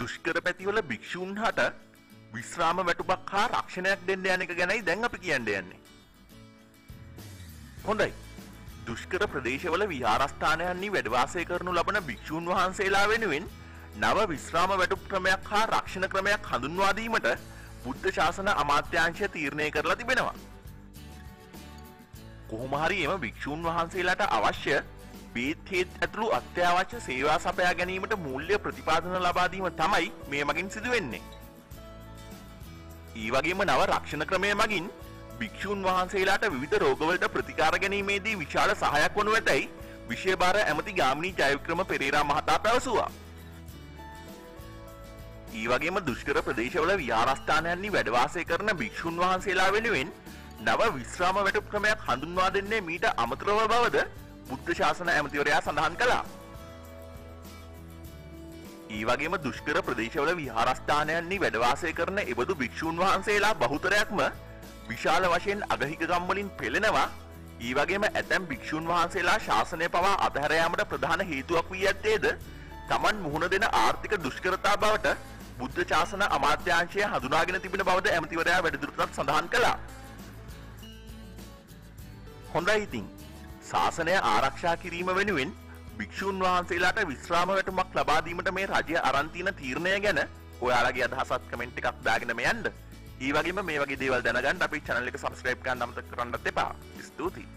දුෂ්කර පැතිවල භික්‍ෂූන් හට විශ්‍රාම වැටුපක් හා රක්ෂණයක් දෙන්න යන එක ගැනයි දැන් අපි කියන්න යන්නේ. හොඳයි. දුෂ්කර ප්‍රදේශවල විහාරස්ථානයන්හි වැඩවාසය කරනු ලබන භික්‍ෂූන් වහන්සේලා වෙනුවෙන් නව විශ්‍රාම වැටුප් ක්‍රමයක් හා රක්ෂණ ක්‍රමයක් හඳුන්වාදීමට බුද්ධ ශාසන අමාත්‍යංශය තීරණය කරලා තිබෙනවා. කොහොමහරි එම භික්‍ෂූන් වහන්සේලාට අවශ්‍ය බේත්හෙත් ඇතුළු අත්‍යවශ්‍ය සේවා සපයා ගැනීමට මුල්්‍ය ප්‍රතිපාදන ලබාදීම තමයි මේ මගින් සිදුවෙන්නේ. ඒ වගේම නව රක්ෂණ ක්‍රමය මගින් භික්‍ෂූන් වහන්සේලාට විධ රෝගවලට ප්‍රතිකාර ගැනීමේදී විශාල සහයක් වනු ඇතැයි විශෂභාර ඇමති ගාමිණී ජයවික්‍රම පෙරේරා මහතා පැවසවා. ඒ වගේම දුෂ්කර ප්‍රදේශවල විහාරස්ථානයන්හි වැඩවාසය කරන භික්‍ෂූන් වහන්සේලා වෙනුවෙන් නව විශ්‍රාම වැටු ක්‍රමයක් හඳුන්වා දෙන්නේ මීට අමතරව බවද බුද්ධ ශාසන ඇමතිවරයා සඳහන් කළා. ඒ වගේම දුෂ්කර ප්‍රදේශවල විහාරස්ථානයන්හි වැඩවාසය කරන එබඳු භික්‍ෂූන් වහන්සේලා බහුතරයක්ම විශාල වශයෙන් අගහිකගම්වලින් පෙළෙනවා ඒ වගේම ඇතැම් භික්‍ෂූන් වහන්සේලා ශාසනය පවා අතහැරයාමට ප්‍රධාන හේතුවක් වී ඇත්තේද තමන් මුහුණ දෙන ආර්ථික දුෂ්කරතා බවට බුද්ධ ශාසන අමාත්‍යංශය හඳුනාගෙන තිබෙන බවද ඇමතිවරයා වැඩිදුරටත් සඳහන් කළා. හොඳයි ඉතින් ශාසනය ආරක්ෂා කිරීම වෙනුවෙන් භික්‍ෂූන් වහන්සේලාට විශ්‍රාම වැටුමක් ලබාදීමට මේ රජය අරන්තින තීරණය ගැන ඔයාලගේ අදහසත් කමෙන්ට් එකක් දාගෙනම යන්ඩ ඒ වගේම මේ වගේ දේවල් දැනගන්න අපි චැනල එක සබස්ක්‍රයිබ් කරන්න අමතක කරන්නත් එපා. ස්තුතියි.